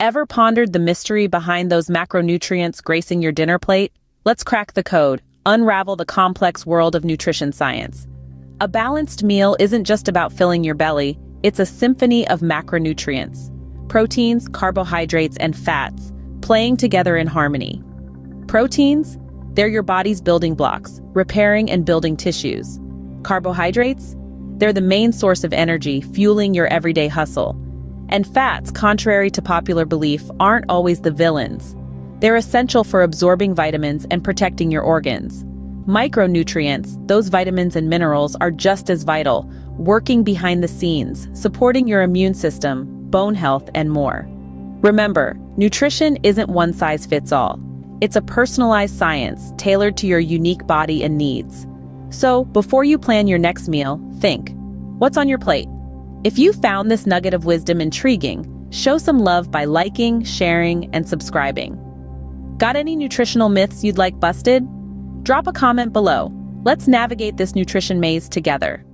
Ever pondered the mystery behind those macronutrients gracing your dinner plate? Let's crack the code, unravel the complex world of nutrition science. A balanced meal isn't just about filling your belly, it's a symphony of macronutrients. Proteins, carbohydrates, and fats, playing together in harmony. Proteins? They're your body's building blocks, repairing and building tissues. Carbohydrates? They're the main source of energy, fueling your everyday hustle. And fats, contrary to popular belief, aren't always the villains. They're essential for absorbing vitamins and protecting your organs. Micronutrients, those vitamins and minerals, are just as vital, working behind the scenes, supporting your immune system, bone health, and more. Remember, nutrition isn't one size fits all. It's a personalized science tailored to your unique body and needs. So, before you plan your next meal, think, what's on your plate? If you found this nugget of wisdom intriguing, show some love by liking, sharing, and subscribing. Got any nutritional myths you'd like busted? Drop a comment below. Let's navigate this nutrition maze together.